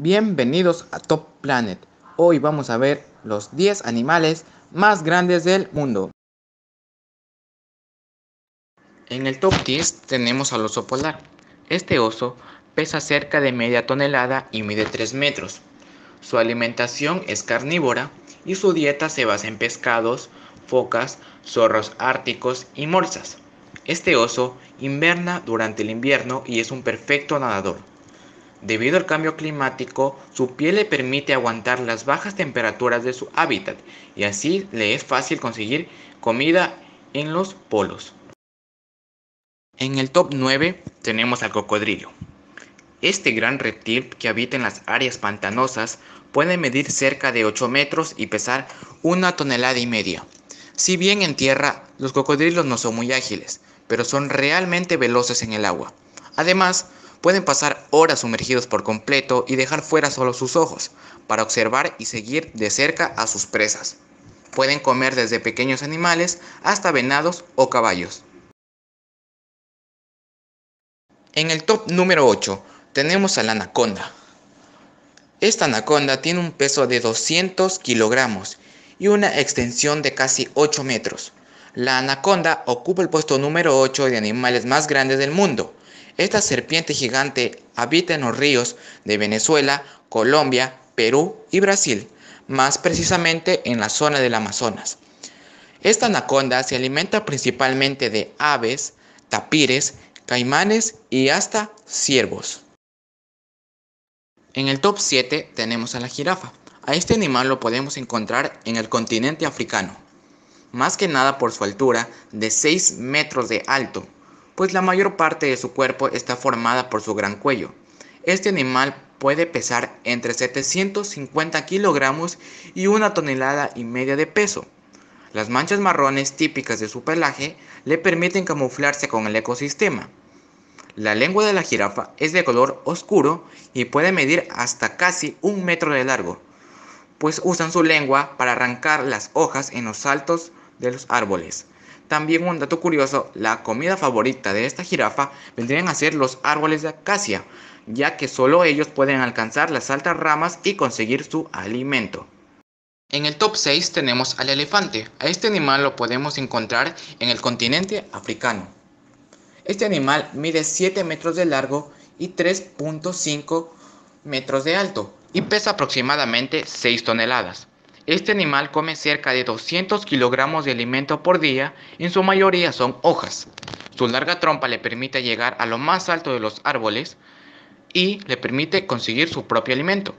Bienvenidos a Top Planet. Hoy vamos a ver los 10 animales más grandes del mundo. En el top 10 tenemos al oso polar. Este oso pesa cerca de media tonelada y mide 3 metros. Su alimentación es carnívora y su dieta se basa en pescados, focas, zorros árticos y morsas. Este oso inverna durante el invierno y es un perfecto nadador. Debido al cambio climático, su piel le permite aguantar las bajas temperaturas de su hábitat y así le es fácil conseguir comida en los polos. En el top 9 tenemos al cocodrilo. Este gran reptil que habita en las áreas pantanosas puede medir cerca de 8 metros y pesar una tonelada y media. Si bien en tierra los cocodrilos no son muy ágiles, pero son realmente veloces en el agua. Además, Pueden pasar horas sumergidos por completo y dejar fuera solo sus ojos para observar y seguir de cerca a sus presas. Pueden comer desde pequeños animales hasta venados o caballos. En el top número 8 tenemos a la anaconda. Esta anaconda tiene un peso de 200 kilogramos y una extensión de casi 8 metros. La anaconda ocupa el puesto número 8 de animales más grandes del mundo esta serpiente gigante habita en los ríos de Venezuela, Colombia, Perú y Brasil, más precisamente en la zona del Amazonas. Esta anaconda se alimenta principalmente de aves, tapires, caimanes y hasta ciervos. En el top 7 tenemos a la jirafa. A este animal lo podemos encontrar en el continente africano, más que nada por su altura de 6 metros de alto pues la mayor parte de su cuerpo está formada por su gran cuello. Este animal puede pesar entre 750 kilogramos y una tonelada y media de peso. Las manchas marrones típicas de su pelaje le permiten camuflarse con el ecosistema. La lengua de la jirafa es de color oscuro y puede medir hasta casi un metro de largo, pues usan su lengua para arrancar las hojas en los altos de los árboles. También un dato curioso, la comida favorita de esta jirafa vendrían a ser los árboles de acacia, ya que solo ellos pueden alcanzar las altas ramas y conseguir su alimento. En el top 6 tenemos al elefante. A este animal lo podemos encontrar en el continente africano. Este animal mide 7 metros de largo y 3.5 metros de alto y pesa aproximadamente 6 toneladas. Este animal come cerca de 200 kilogramos de alimento por día, en su mayoría son hojas. Su larga trompa le permite llegar a lo más alto de los árboles y le permite conseguir su propio alimento.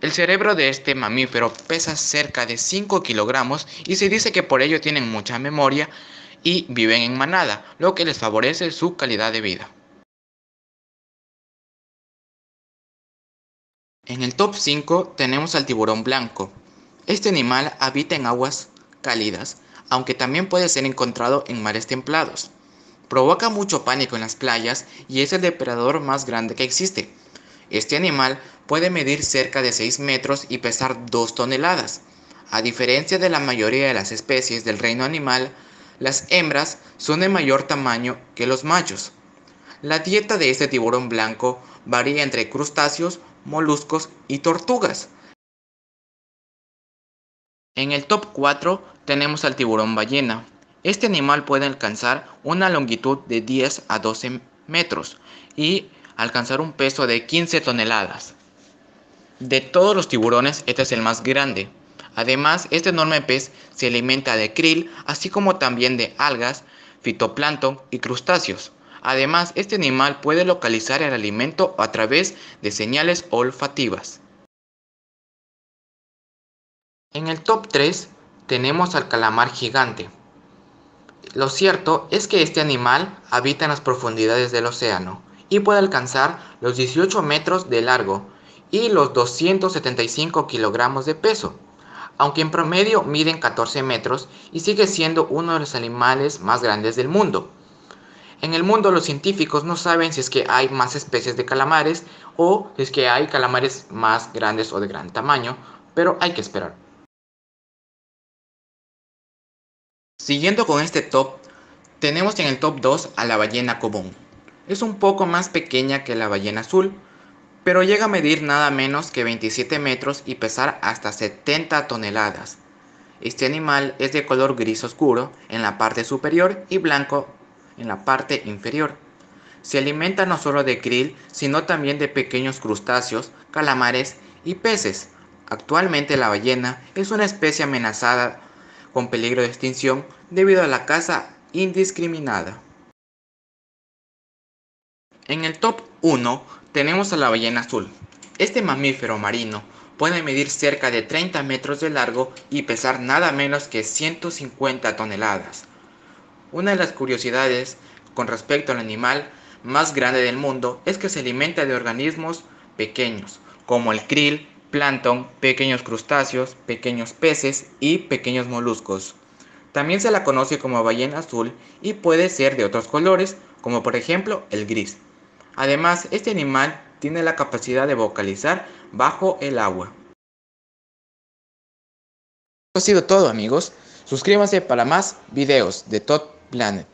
El cerebro de este mamífero pesa cerca de 5 kilogramos y se dice que por ello tienen mucha memoria y viven en manada, lo que les favorece su calidad de vida. En el top 5 tenemos al tiburón blanco, este animal habita en aguas cálidas, aunque también puede ser encontrado en mares templados. Provoca mucho pánico en las playas y es el depredador más grande que existe. Este animal puede medir cerca de 6 metros y pesar 2 toneladas. A diferencia de la mayoría de las especies del reino animal, las hembras son de mayor tamaño que los machos. La dieta de este tiburón blanco varía entre crustáceos, moluscos y tortugas. En el top 4 tenemos al tiburón ballena. Este animal puede alcanzar una longitud de 10 a 12 metros y alcanzar un peso de 15 toneladas. De todos los tiburones, este es el más grande. Además, este enorme pez se alimenta de krill, así como también de algas, fitoplancton y crustáceos. Además, este animal puede localizar el alimento a través de señales olfativas. En el top 3 tenemos al calamar gigante. Lo cierto es que este animal habita en las profundidades del océano y puede alcanzar los 18 metros de largo y los 275 kilogramos de peso, aunque en promedio miden 14 metros y sigue siendo uno de los animales más grandes del mundo. En el mundo los científicos no saben si es que hay más especies de calamares o si es que hay calamares más grandes o de gran tamaño, pero hay que esperar. Siguiendo con este top, tenemos en el top 2 a la ballena común. Es un poco más pequeña que la ballena azul, pero llega a medir nada menos que 27 metros y pesar hasta 70 toneladas. Este animal es de color gris oscuro en la parte superior y blanco en la parte inferior. Se alimenta no solo de krill, sino también de pequeños crustáceos, calamares y peces. Actualmente la ballena es una especie amenazada con peligro de extinción debido a la caza indiscriminada. En el top 1 tenemos a la ballena azul. Este mamífero marino puede medir cerca de 30 metros de largo y pesar nada menos que 150 toneladas. Una de las curiosidades con respecto al animal más grande del mundo es que se alimenta de organismos pequeños, como el krill, plancton, pequeños crustáceos, pequeños peces y pequeños moluscos. También se la conoce como ballena azul y puede ser de otros colores, como por ejemplo el gris. Además, este animal tiene la capacidad de vocalizar bajo el agua. Esto ha sido todo amigos. Suscríbanse para más videos de Top Planet.